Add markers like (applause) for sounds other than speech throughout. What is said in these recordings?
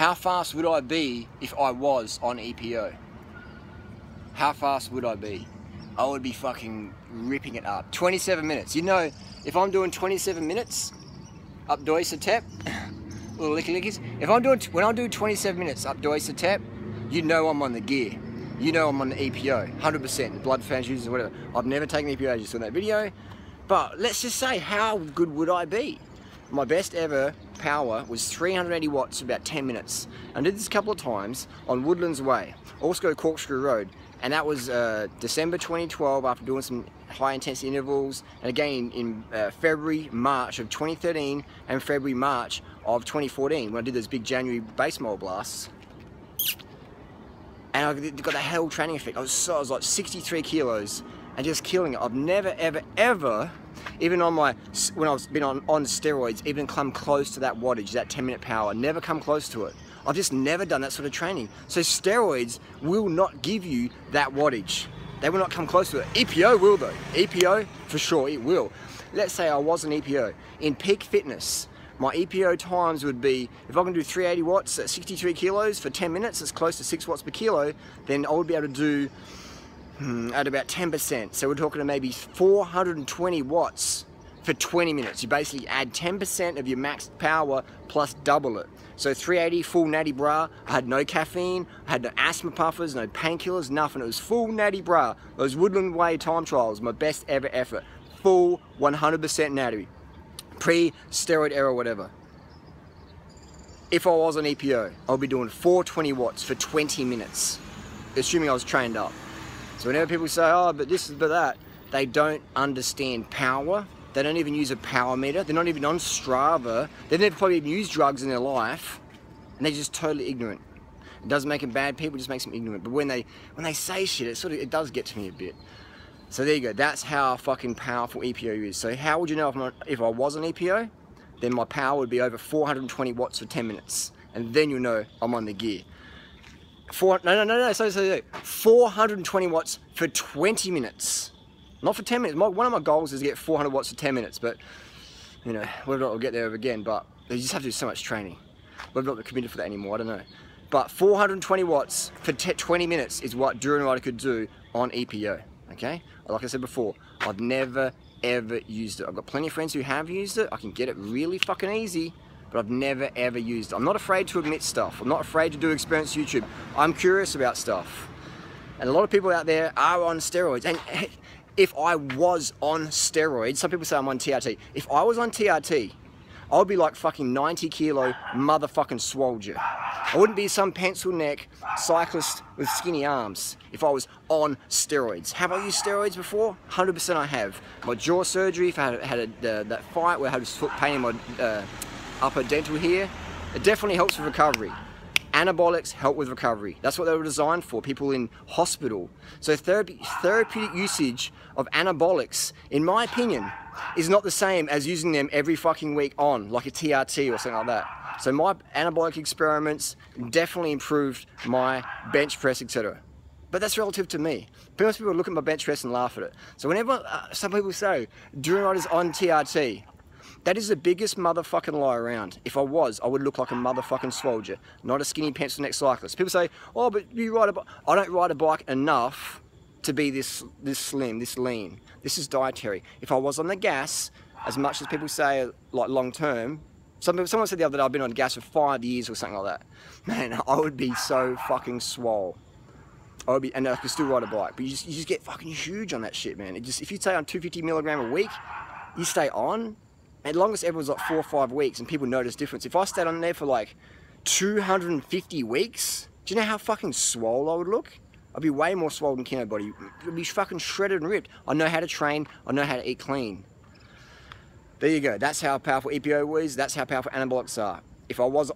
How fast would I be if I was on EPO? How fast would I be? I would be fucking ripping it up. 27 minutes. You know, if I'm doing 27 minutes up Doi Suthep, (coughs) little licky lickies, if I'm doing, when I do 27 minutes up Doi Suthep, you know I'm on the gear. You know I'm on the EPO, 100%, blood transfusions or whatever. I've never taken EPO, I just saw that video. But let's just say, how good would I be? My best ever power was 380 watts about 10 minutes. I did this a couple of times on Woodlands Way, Ormsco Corkscrew Road, and that was uh, December 2012 after doing some high intensity intervals, and again in uh, February, March of 2013, and February, March of 2014 when I did those big January base mold blasts. And I got the hell training effect. I was so, I was like 63 kilos and just killing it. I've never, ever, ever, even on my, when I've been on, on steroids, even come close to that wattage, that 10 minute power, never come close to it. I've just never done that sort of training. So steroids will not give you that wattage. They will not come close to it. EPO will though. EPO, for sure, it will. Let's say I was an EPO. In peak fitness, my EPO times would be, if I can do 380 watts at 63 kilos for 10 minutes, it's close to 6 watts per kilo, then I would be able to do hmm, at about 10%. So we're talking to maybe 420 watts for 20 minutes. You basically add 10% of your max power plus double it. So 380 full natty bra. I had no caffeine, I had no asthma puffers, no painkillers, nothing. It was full natty bra. Those Woodland Way time trials, my best ever effort. Full 100% natty. Pre-steroid era, whatever. If I was on EPO, I'll be doing 420 watts for 20 minutes, assuming I was trained up. So whenever people say, oh, but this is but that, they don't understand power they don't even use a power meter. They're not even on Strava. They've never probably even used drugs in their life. And they're just totally ignorant. It doesn't make them bad people, it just makes them ignorant. But when they when they say shit, it sort of it does get to me a bit. So there you go. That's how fucking powerful EPO is. So how would you know if, if I was an EPO? Then my power would be over 420 watts for 10 minutes. And then you'll know I'm on the gear. Four, no, no, no, no, sorry, sorry, sorry. 420 watts for 20 minutes. Not for 10 minutes. My, one of my goals is to get 400 watts for 10 minutes, but you know, whether or not I'll get there again, but you just have to do so much training. Whether or not committed for that anymore, I don't know. But 420 watts for 20 minutes is what Durianrider could do on EPO, okay? Like I said before, I've never ever used it. I've got plenty of friends who have used it. I can get it really fucking easy, but I've never ever used. I'm not afraid to admit stuff. I'm not afraid to do experience YouTube. I'm curious about stuff. And a lot of people out there are on steroids. And if I was on steroids, some people say I'm on TRT. If I was on TRT, I would be like fucking 90 kilo motherfucking soldier. I wouldn't be some pencil neck cyclist with skinny arms if I was on steroids. Have I used steroids before? 100% I have. My jaw surgery, if I had, had a, uh, that fight where I had foot pain in my uh, upper dental here, it definitely helps with recovery. Anabolics help with recovery. That's what they were designed for, people in hospital. So therapy, therapeutic usage of anabolics, in my opinion, is not the same as using them every fucking week on, like a TRT or something like that. So my anabolic experiments definitely improved my bench press, etc. But that's relative to me. Most people look at my bench press and laugh at it. So whenever uh, some people say, Durianrider's on TRT, that is the biggest motherfucking lie around. If I was, I would look like a motherfucking soldier, not a skinny pencil neck cyclist. People say, oh, but you ride a bike. I don't ride a bike enough to be this, this slim, this lean. This is dietary. If I was on the gas, as much as people say, like long term, some, someone said the other day I've been on gas for five years or something like that. (laughs) Man, I would be so fucking swole. I would be, and I could still ride a bike, but you just, you just get fucking huge on that shit, man. It just, if you stay on 250 milligram a week, you stay on, and longest ever was like four or five weeks and people notice difference. If I stayed on there for like 250 weeks, do you know how fucking swole I would look? I'd be way more swollen than Kinobody. I'd be fucking shredded and ripped. I know how to train, I know how to eat clean. There you go, that's how powerful EPO is, that's how powerful anabolics are. If I was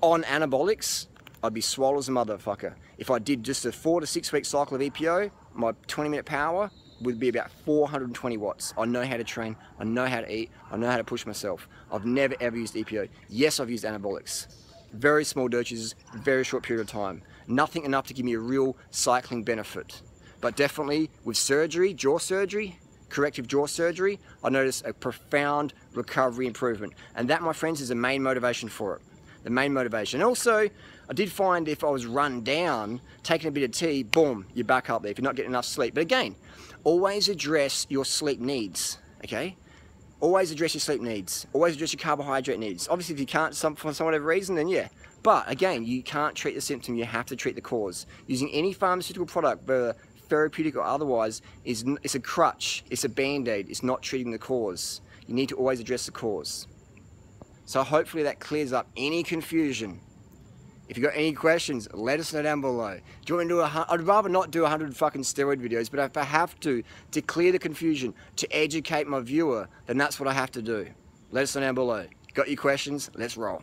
on anabolics, I'd be swole as a motherfucker. If I did just a four to six week cycle of EPO, my 20 minute power, would be about 420 watts. I know how to train, I know how to eat, I know how to push myself. I've never ever used EPO. Yes, I've used anabolics. Very small doses, very short period of time. Nothing enough to give me a real cycling benefit. But definitely with surgery, jaw surgery, corrective jaw surgery, I noticed a profound recovery improvement. And that, my friends, is the main motivation for it. The main motivation. Also, I did find if I was run down, taking a bit of tea, boom, you're back up there if you're not getting enough sleep. But again, always address your sleep needs, okay? Always address your sleep needs. Always address your carbohydrate needs. Obviously, if you can't some, for some whatever reason, then yeah. But again, you can't treat the symptom, you have to treat the cause. Using any pharmaceutical product, whether therapeutic or otherwise, is it's a crutch, it's a band-aid, it's not treating the cause. You need to always address the cause. So hopefully that clears up any confusion. If you've got any questions, let us know down below. Do you want me to do a, I'd rather not do 100 fucking steroid videos, but if I have to, to clear the confusion, to educate my viewer, then that's what I have to do. Let us know down below. Got your questions? Let's roll.